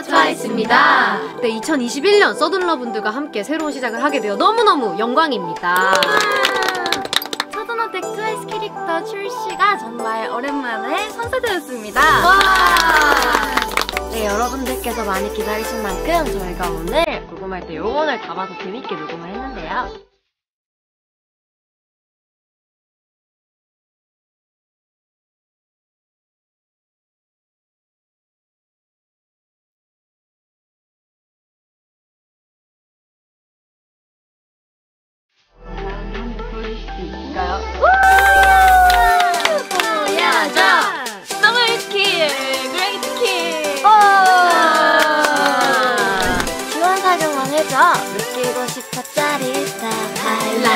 반갑습니다. 네, 2021년 서든러 분들과 함께 새로운 시작을 하게 되어 너무너무 영광입니다. 서든어택 트와이스 캐릭터 출시가 정말 오랜만에 선사되었습니다. 네, 여러분들께서 많이 기다리신 만큼 저희가 오늘 녹음할 때 요원을 담아서 재밌게 녹음을 했는데요.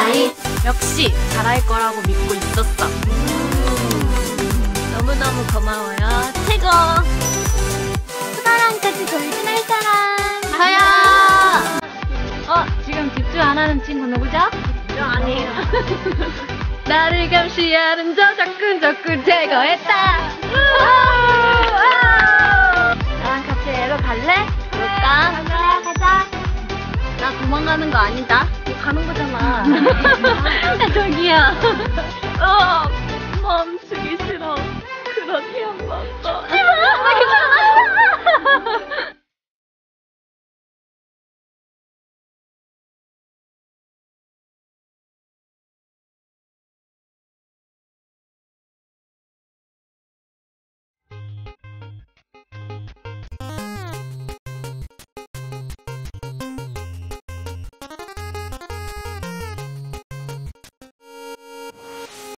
하이라이트. 역시 잘할 거라고 믿고 있었어. 너무너무 고마워요. 최고! 사랑까지 돌진할 사람. 저요! 어, 지금 집중 안 하는 친구 누구죠? 저 아니에요. 나를 감시하는 저 적군 적군 제거했다! 도망가는 거 아니다. 너 가는 거잖아. 저기야. 어, 멈추기 싫어. 그렇게 한 번 더.